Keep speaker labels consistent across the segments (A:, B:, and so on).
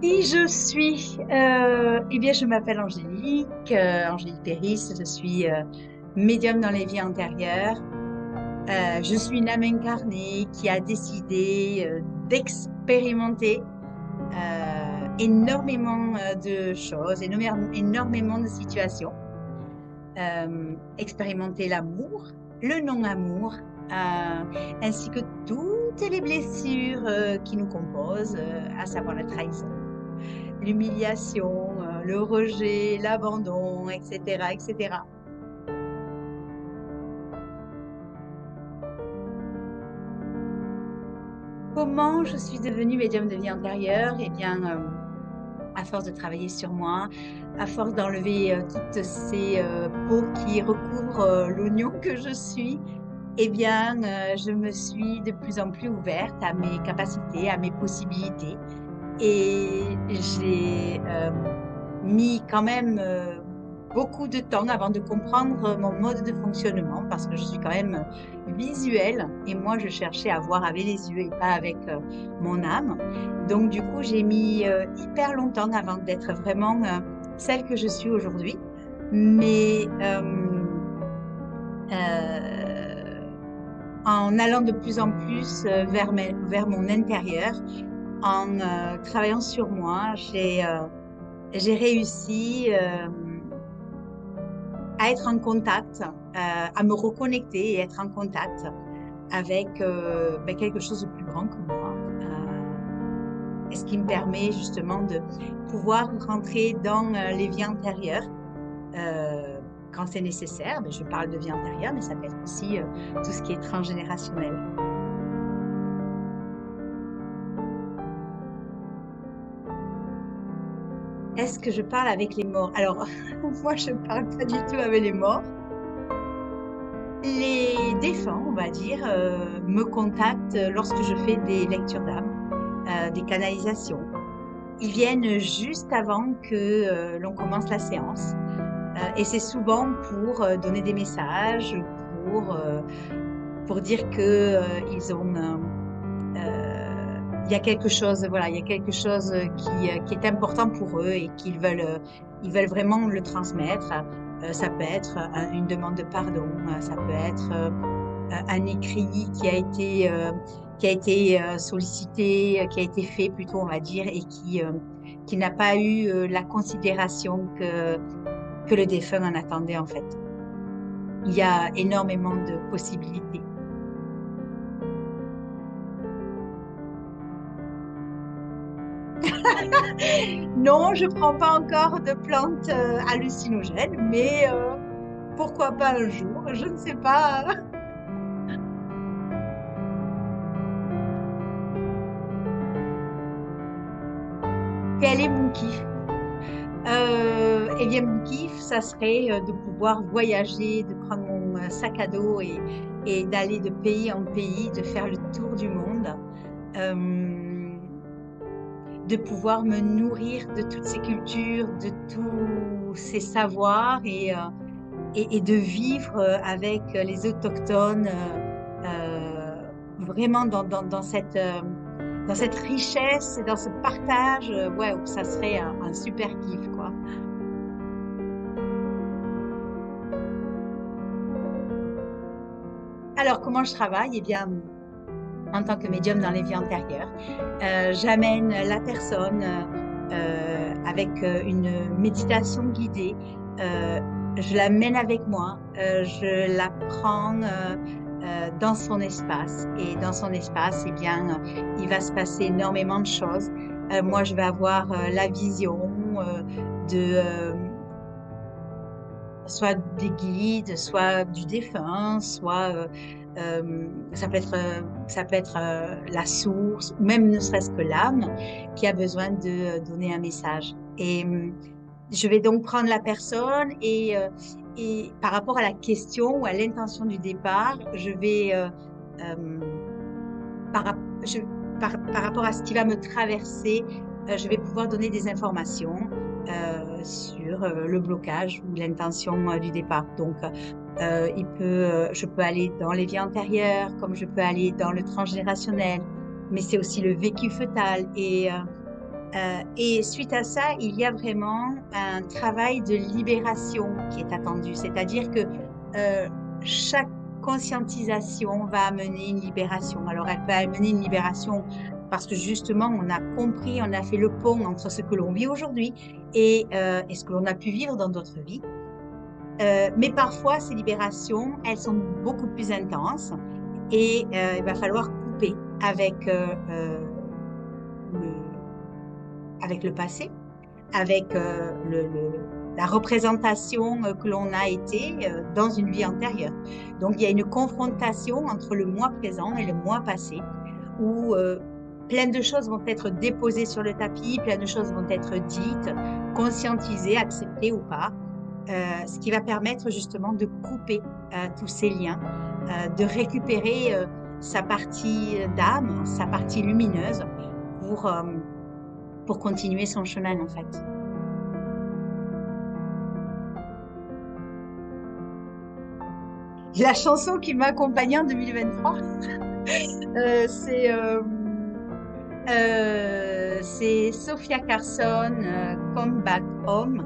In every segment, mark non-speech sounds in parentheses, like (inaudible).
A: Qui je suis euh, Eh bien, je m'appelle Angélique, euh, Angélique Péris. Je suis euh, médium dans les vies antérieures. Euh, je suis une âme incarnée qui a décidé euh, d'expérimenter énormément de choses, énormément de situations. Expérimenter l'amour, le non-amour, ainsi que toutes les blessures qui nous composent, à savoir la trahison l'humiliation, euh, le rejet, l'abandon, etc., etc. Comment je suis devenue médium de vie antérieure? Eh bien, euh, à force de travailler sur moi, à force d'enlever euh, toutes ces peaux qui recouvrent l'oignon que je suis, eh bien, je me suis de plus en plus ouverte à mes capacités, à mes possibilités. Et j'ai euh, mis quand même euh, beaucoup de temps avant de comprendre mon mode de fonctionnement parce que je suis quand même visuelle et moi je cherchais à voir avec les yeux et pas avec euh, mon âme. Donc du coup j'ai mis hyper longtemps avant d'être vraiment celle que je suis aujourd'hui. Mais en allant de plus en plus vers mon intérieur, en euh, travaillant sur moi, j'ai euh, réussi euh, à être en contact, à me reconnecter et être en contact avec ben, quelque chose de plus grand que moi. Et ce qui me permet justement de pouvoir rentrer dans les vies antérieures quand c'est nécessaire. Ben, je parle de vie antérieure, mais ça peut être aussi tout ce qui est transgénérationnel. Est-ce que je parle avec les morts? Alors, (laughs) moi, je ne parle pas du tout avec les morts. Les défunts, on va dire, euh, me contactent lorsque je fais des lectures d'âme, euh, des canalisations. Ils viennent juste avant que euh, l'on commence la séance. Et c'est souvent pour donner des messages, pour, pour dire que euh, ils ont... euh, euh, il y a quelque chose, voilà, il y a quelque chose qui, euh, qui est important pour eux et qu'ils veulent, euh, ils veulent vraiment le transmettre. Euh, ça peut être un- une demande de pardon, euh, ça peut être euh, un écrit qui a été, euh, qui a été euh, sollicité, euh, qui a été fait plutôt, on va dire, et qui, euh, qui n'a pas eu euh, la considération que, que le défunt en attendait en fait. Il y a énormément de possibilités. (laughs) Non, je prends pas encore de plantes euh, hallucinogènes, mais euh, pourquoi pas un jour, je ne sais pas. (laughs) Quel est mon kiff? Euh, eh bien, mon kiff, ça serait de pouvoir voyager, de prendre mon sac à dos et, d'aller de pays en pays, de faire le tour du monde, de pouvoir me nourrir de toutes ces cultures, de tous ces savoirs et, euh, et, de vivre euh, avec les autochtones euh, vraiment dans, dans, cette, dans cette richesse et dans ce partage. ouais, ça serait un, un super kiff, quoi. Alors, comment je travaille? Eh bien, en tant que médium dans les vies antérieures, euh, j'amène la personne euh, avec euh, une méditation guidée. Je l'amène avec moi, je la prends dans son espace. Et dans son espace, eh bien, il va se passer énormément de choses. Moi, je vais avoir la vision de soit des guides, soit du défunt, soit ça peut être, euh, ça peut être euh, la source, ou même ne serait-ce que l'âme qui a besoin de euh, donner un message. Et je vais donc prendre la personne et, euh, par rapport à la question ou à l'intention du départ, je vais, euh, euh, par, rapport à ce qui va me traverser, euh, je vais pouvoir donner des informations euh, sur euh, le blocage ou l'intention euh, du départ. Donc, euh, peut, euh, je peux aller dans les vies antérieures, comme je peux aller dans le transgénérationnel, mais c'est aussi le vécu fœtal et, euh, suite à ça, il y a vraiment un travail de libération qui est attendu. C'est-à-dire que chaque conscientisation va amener une libération. Alors, elle va amener une libération parce que justement, on a compris, on a fait le pont entre ce que l'on vit aujourd'hui et, ce que l'on a pu vivre dans d'autres vies. Euh, mais parfois, ces libérations, elles sont beaucoup plus intenses et euh, il va falloir couper avec, euh, le, passé, avec la représentation que l'on a été dans une vie antérieure. Donc, il y a une confrontation entre le moi présent et le moi passé où plein de choses vont être déposées sur le tapis, plein de choses vont être dites, conscientisées, acceptées ou pas. Euh, ce qui va permettre justement de couper euh, tous ces liens, euh, de récupérer sa partie d'âme, sa partie lumineuse pour, pour continuer son chemin en fait. La chanson qui m'a accompagnée en 2023, (laughs) c'est c'est Sophia Carson, Come Back Home.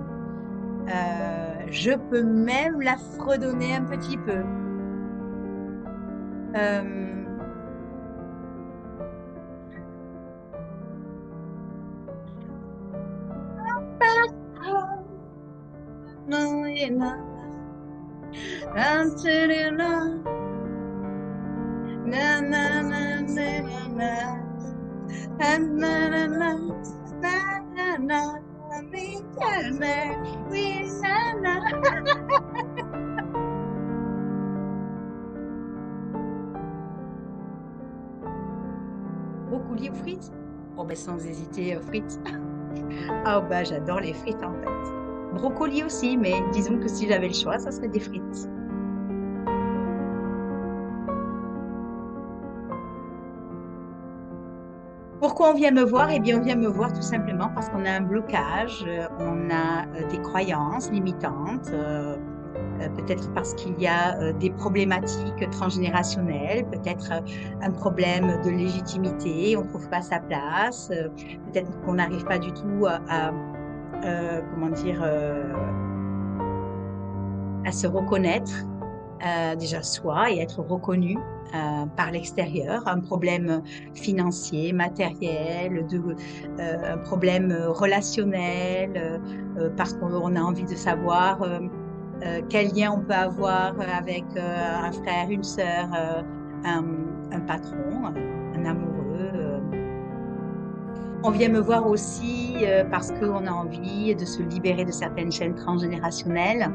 A: Je peux même la fredonner un petit peu. Euh... (laughs) Brocoli ou frites Oh ben sans hésiter, euh, frites. (laughs) Ah oh, bah j'adore les frites en fait. Brocoli aussi, mais disons que si j'avais le choix, ça serait des frites. Pourquoi on vient me voir? Eh bien, on vient me voir tout simplement parce qu'on a un blocage, euh, on a euh, des croyances limitantes, euh, peut-être parce qu'il y a des problématiques transgénérationnelles, peut-être un problème de légitimité, on ne trouve pas sa place, peut-être qu'on n'arrive pas du tout à, comment dire, à se reconnaître déjà soi et être reconnu euh, par l'extérieur, un problème financier, matériel, euh, un problème relationnel, euh, parce qu'on a envie de savoir quel lien on peut avoir avec un frère, une sœur, un, patron, un amoureux. On vient me voir aussi parce qu'on a envie de se libérer de certaines chaînes transgénérationnelles.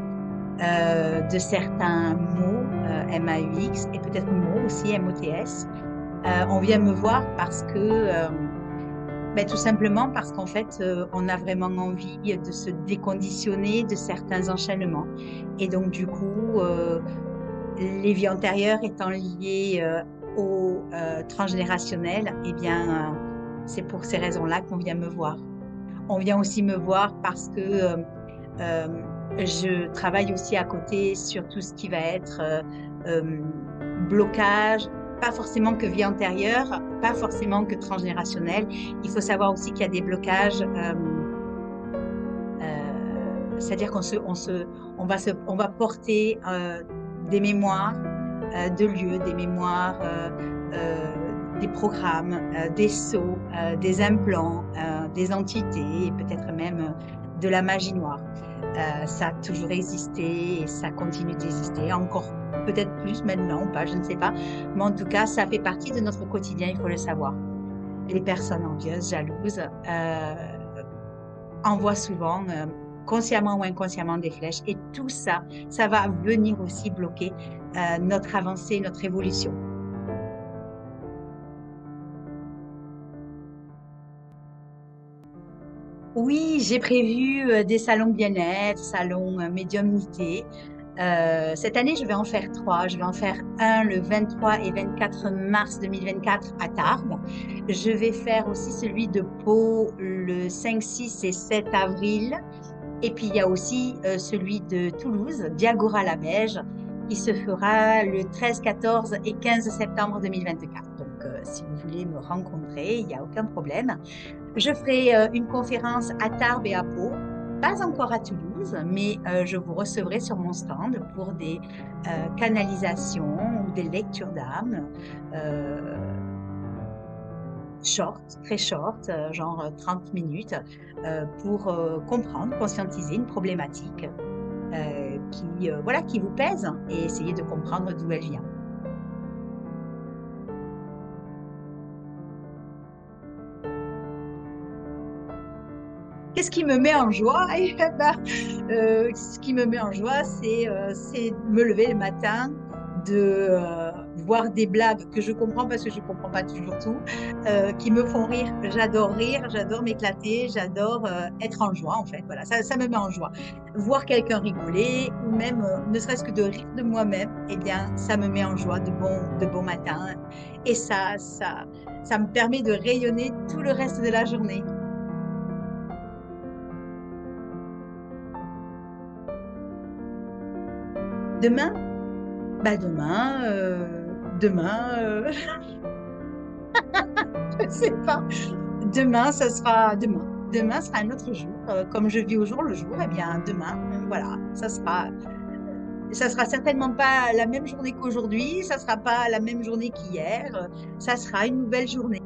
A: Euh, de certains mots euh, MAUX et peut-être mots aussi MOTS. Euh, on vient me voir parce que, ben, tout simplement parce qu'en fait, on a vraiment envie de se déconditionner de certains enchaînements. Et donc, du coup, les vies antérieures étant liées au transgénérationnel, eh bien, c'est pour ces raisons-là qu'on vient me voir. On vient aussi me voir parce que je travaille aussi à côté sur tout ce qui va être euh, euh, blocage, pas forcément que vie antérieure, pas forcément que transgénérationnel. Il faut savoir aussi qu'il y a des blocages, euh, c'est-à-dire qu'on va porter des mémoires de lieux, des mémoires, des programmes, des sauts, des implants, des entités, peut-être même de la magie noire. Euh, ça a toujours existé et ça continue d'exister, encore peut-être plus maintenant ou pas, je ne sais pas. Mais en tout cas, ça fait partie de notre quotidien, il faut le savoir. Les personnes envieuses, jalouses, euh, envoient souvent, euh, consciemment ou inconsciemment, des flèches. Et tout ça, ça va venir aussi bloquer notre avancée, notre évolution. Oui, j'ai prévu euh, des salons bien-être, salons euh, médiumnité. Euh, cette année, je vais en faire trois. Je vais en faire un le 23 et 24 mars 2024 à Tarbes. Je vais faire aussi celui de Pau le 5, 6 et 7 avril. Et puis, il y a aussi celui de Toulouse, Diagora-la-Beige, qui se fera le 13, 14 et 15 septembre 2024. Donc, si vous voulez me rencontrer, il n'y a aucun problème. Je ferai euh, une conférence à Tarbes et à Pau, pas encore à Toulouse, mais euh, je vous recevrai sur mon stand pour des euh, canalisations ou des lectures d'âme short, très short, genre 30 minutes, pour comprendre, conscientiser une problématique qui, voilà, qui vous pèse et essayer de comprendre d'où elle vient. Qu'est-ce qui me met en joie? (laughs) Eh ben, euh, Ce qui me met en joie, c'est euh, me lever le matin, de euh, voir des blagues que je comprends parce que je ne comprends pas toujours tout, euh, qui me font rire. J'adore rire, j'adore m'éclater, j'adore être en joie en fait. Voilà, ça, ça, me met en joie. Voir quelqu'un rigoler ou même ne serait-ce que de rire de moi-même, eh bien, ça me met en joie de bon, de bon matin. Et ça, ça, ça me permet de rayonner tout le reste de la journée. Demain? Bah demain, euh, demain, euh... (laughs) je sais pas. Demain, ça sera demain. Demain sera un autre jour. Euh, comme je vis au jour le jour, eh bien demain, voilà, ça sera. Ça sera certainement pas la même journée qu'aujourd'hui, ça sera pas la même journée qu'hier, ça sera une nouvelle journée.